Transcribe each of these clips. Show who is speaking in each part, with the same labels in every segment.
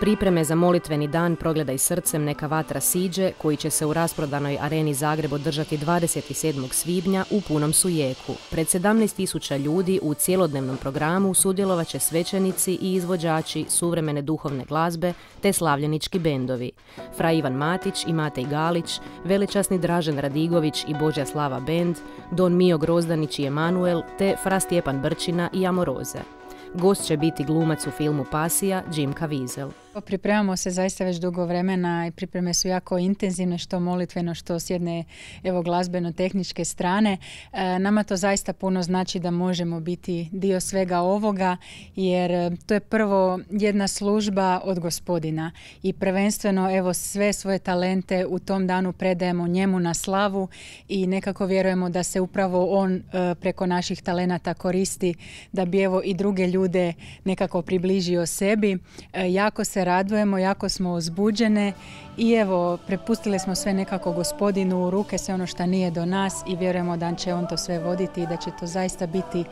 Speaker 1: Pripreme za molitveni dan Progledaj srcem neka vatra siđe, koji će se u rasprodanoj areni Zagreb održati 27. svibnja u punom su jeku. Pred 17.000 ljudi u cjelodnevnom programu sudjelovat će svećenici i izvođači suvremene duhovne glazbe te slavljenički bendovi. Fra Ivan Matić i Matej Galić, velečasni Dražen Radigović i Božja Slava Bend, Don Mio Grozdanić i Emanuel te Fra Stjepan Brčina i Amoroze. Gost će biti glumac u filmu Pasija, Jim Caviezel.
Speaker 2: Pripremamo se zaista već dugo vremena i pripreme su jako intenzivne, što molitveno, što s jedne evo, glazbeno-tehničke strane. E, nama to zaista puno znači da možemo biti dio svega ovoga, jer e, to je prvo jedna služba od gospodina i prvenstveno evo sve svoje talente u tom danu predajemo njemu na slavu i nekako vjerujemo da se upravo on e, preko naših talenata koristi da bi evo i druge ljude nekako približio sebi. jako se radujemo, jako smo uzbuđene i evo, prepustili smo sve nekako gospodinu u ruke, sve ono što nije do nas i vjerujemo da će on to sve voditi i da će to zaista biti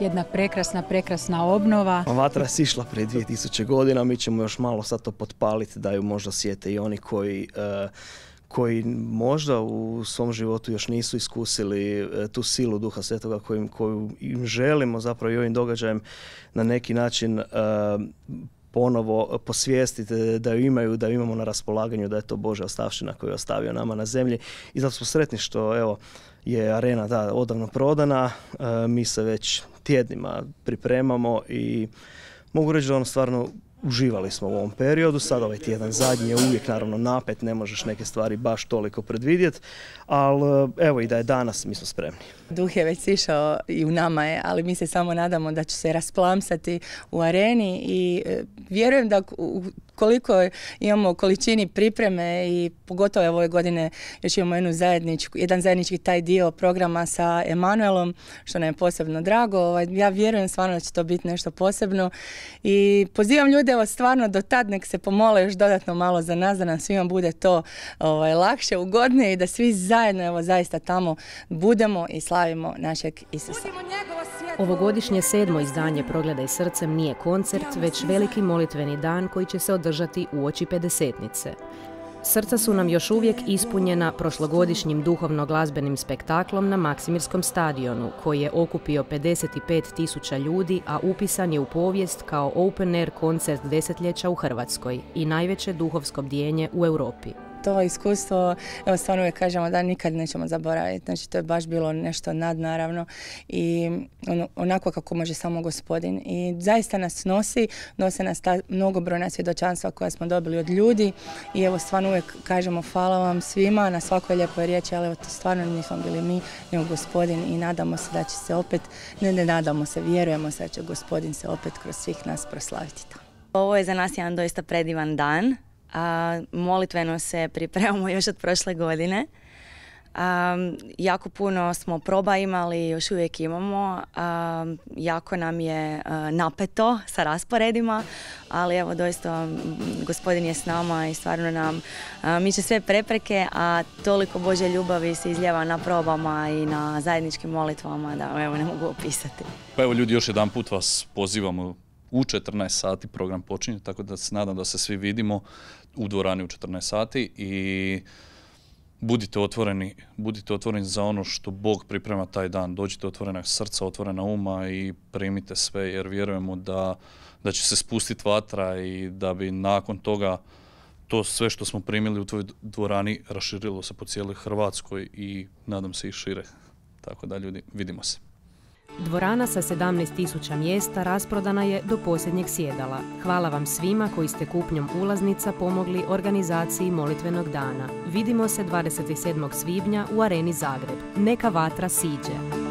Speaker 2: jedna prekrasna, prekrasna obnova.
Speaker 3: Vatra je išla prije 2000 godina, mi ćemo još malo sad to potpaliti da ju možda sjete i oni koji e, koji možda u svom životu još nisu iskusili e, tu silu Duha Svetoga koju, koju im želimo zapravo i ovim događajem na neki način e, ponovo posvijestiti da ju imaju, da ju imamo na raspolaganju, da je to Božja ostavština koju je ostavio nama na zemlji. I zato smo sretni što evo, je arena da, odavno prodana, e, mi se već tjednima pripremamo i mogu reći da ono stvarno uživali smo u ovom periodu, sad ovaj tjedan zadnji je uvijek naravno napet, ne možeš neke stvari baš toliko predvidjeti, ali evo i da je danas, mi smo spremni.
Speaker 4: Duh je već sišao i u nama je, ali mi se samo nadamo da će se rasplamsati u areni i e, vjerujem da koliko imamo količini pripreme i pogotovo ove godine još imamo jednu zajedničku, jedan zajednički taj dio programa sa Emanuelom, što nam je posebno drago. Ovaj, ja vjerujem stvarno da će to biti nešto posebno i pozivam ljude evo stvarno do tad nek se pomole još dodatno malo za nas, da nam svima bude to ovaj, lakše, ugodnije i da svi zajedno evo zaista tamo budemo i slavimo našeg Isusa.
Speaker 1: Ovogodišnje sedmo izdanje Progledaj srcem nije koncert, već veliki molitveni dan koji će se održati u oči pedesetnice. Srca su nam još uvijek ispunjena prošlogodišnjim duhovno-glazbenim spektaklom na Maksimirskom stadionu, koji je okupio 55 tisuća ljudi, a upisan je u povijest kao open air koncert desetljeća u Hrvatskoj i najveće duhovsko bdijenje u Europi
Speaker 4: to iskustvo, evo stvarno uvijek kažemo da nikad nećemo zaboraviti. Znači to je baš bilo nešto nadnaravno i ono, onako kako može samo gospodin. I zaista nas nosi, nose nas ta mnogobrojna svjedočanstva koja smo dobili od ljudi i evo stvarno uvijek kažemo hvala vam svima na svakoj lijepoj riječi, ali evo to stvarno nismo bili mi, nego gospodin i nadamo se da će se opet, ne, ne nadamo se, vjerujemo se da će gospodin se opet kroz svih nas proslaviti.
Speaker 5: Ovo je za nas jedan doista predivan dan a, molitveno se pripremamo još od prošle godine. A, jako puno smo proba imali, još uvijek imamo. A, jako nam je napeto sa rasporedima, ali evo doista gospodin je s nama i stvarno nam mi će sve prepreke, a toliko Bože ljubavi se izljeva na probama i na zajedničkim molitvama da evo ne mogu opisati.
Speaker 6: Pa evo ljudi još jedan put vas pozivamo u 14 sati program počinje, tako da se nadam da se svi vidimo u dvorani u 14 sati i budite otvoreni, budite otvoreni za ono što Bog priprema taj dan. Dođite otvorena srca, otvorena uma i primite sve jer vjerujemo da, da će se spustiti vatra i da bi nakon toga to sve što smo primili u tvojoj dvorani raširilo se po cijeloj Hrvatskoj i nadam se i šire. Tako da ljudi, vidimo se.
Speaker 1: Dvorana sa 17.000 mjesta rasprodana je do posljednjeg sjedala. Hvala vam svima koji ste kupnjom ulaznica pomogli organizaciji molitvenog dana. Vidimo se 27. svibnja u Areni Zagreb. Neka vatra siđe.